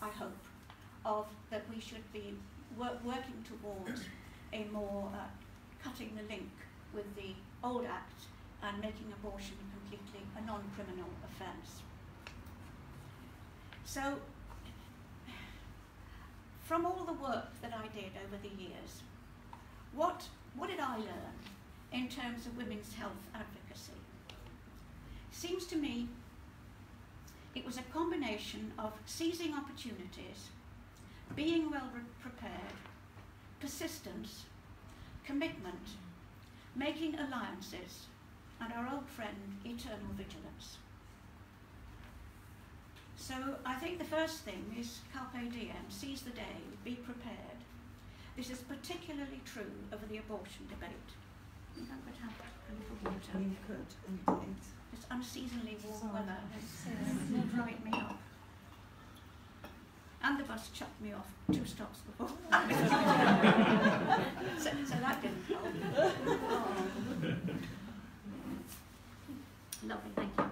I hope, of that we should be wor working towards a more uh, cutting the link with the old Act and making abortion completely a non-criminal offence. So, from all the work that I did over the years, what, what did I learn in terms of women's health advocacy? Seems to me it was a combination of seizing opportunities, being well prepared, persistence, commitment, making alliances, and our old friend, eternal vigilance. So I think the first thing is carpe diem, seize the day, be prepared. This is particularly true over the abortion debate. I think I could have a little water. You could, indeed. It's unseasonably warm Sorry. weather. It's dried me up. And the bus chucked me off two stops before. so, so that didn't help. Oh. Lovely, thank you.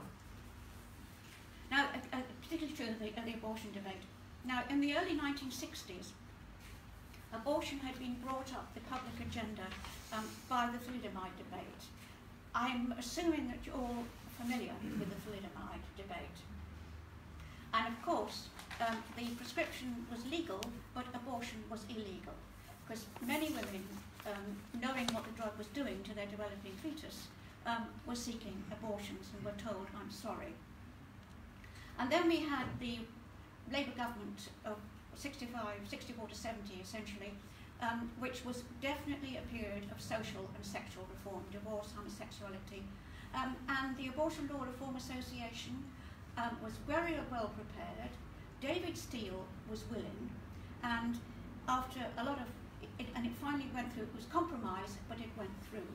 Now, uh, uh, particularly true of the, the abortion debate. Now, in the early 1960s, abortion had been brought up the public agenda um, by the thalidomide debate. I'm assuming that you're all familiar with the thalidomide debate. And of course, um, the prescription was legal, but abortion was illegal. Because many women, um, knowing what the drug was doing to their developing fetus, um, were seeking abortions and were told, I'm sorry. And then we had the Labour government of 65, 64 to 70 essentially, um, which was definitely a period of social and sexual reform, divorce, homosexuality. Um, and the Abortion Law Reform Association um, was very well prepared. David Steel was willing, and after a lot of, it, and it finally went through, it was compromised, but it went through.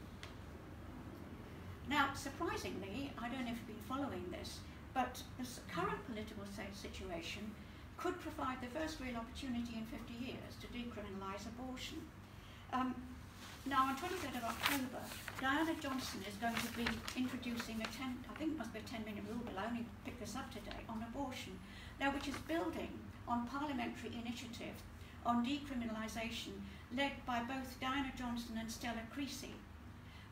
Now, surprisingly, I don't know if you've been following this, but the current political situation could provide the first real opportunity in 50 years to decriminalise abortion. Um, now, on 23rd of October, Diana Johnson is going to be introducing a 10, I think it must be a 10 minute rule, but I only picked this up today, on abortion, now which is building on parliamentary initiative on decriminalisation led by both Diana Johnson and Stella Creasy,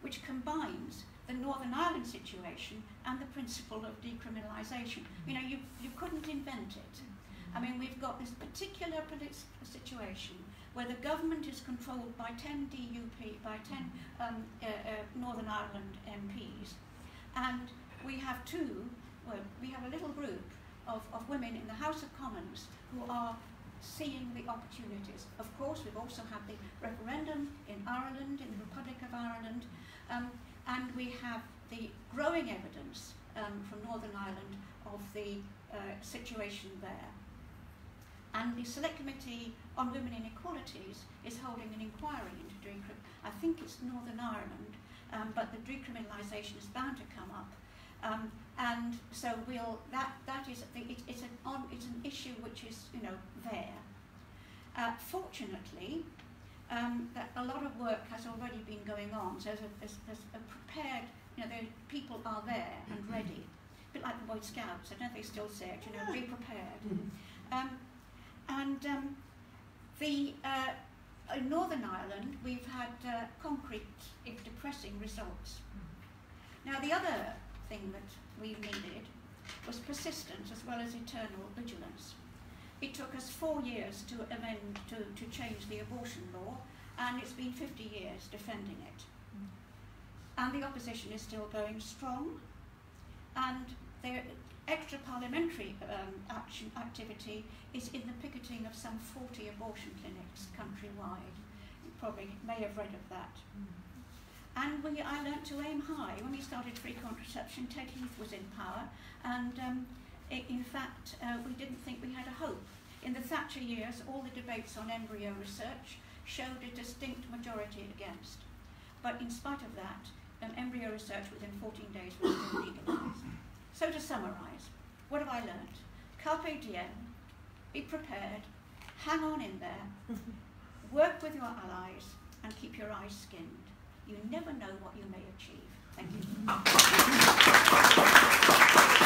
which combines the Northern Ireland situation and the principle of decriminalisation. You know, you, you couldn't invent it. I mean, we've got this particular political situation where the government is controlled by 10 DUP, by 10 um, uh, uh, Northern Ireland MPs, and we have two, well, we have a little group of, of women in the House of Commons who are seeing the opportunities. Of course, we've also had the referendum in Ireland, in the Republic of Ireland, um, and we have the growing evidence um, from Northern Ireland of the uh, situation there. And the Select Committee on Women Inequalities is holding an inquiry into decrim. I think it's Northern Ireland, um, but the decriminalisation is bound to come up. Um, and so we'll that that is the, it, it's an on it's an issue which is you know there. Uh, fortunately, um, that a lot of work has already been going on. So there's a, there's, a prepared you know the people are there and ready. A bit like the Boy Scouts. I don't know if they still say it. You know, be prepared. Um, and um, the uh, in Northern Ireland, we've had uh, concrete, if depressing, results. Now, the other thing that we needed was persistence as well as eternal vigilance. It took us four years to amend, to, to change the abortion law, and it's been 50 years defending it. And the opposition is still going strong, and there, extra parliamentary um, action activity is in the picketing of some 40 abortion clinics countrywide. You probably may have read of that. And we, I learnt to aim high. When we started free contraception, Ted Heath was in power, and um, it, in fact, uh, we didn't think we had a hope. In the Thatcher years, all the debates on embryo research showed a distinct majority against. But in spite of that, um, embryo research within 14 days was legalised. So to summarise, what have I learnt? Carpe diem, be prepared, hang on in there, work with your allies, and keep your eyes skinned. You never know what you may achieve. Thank you.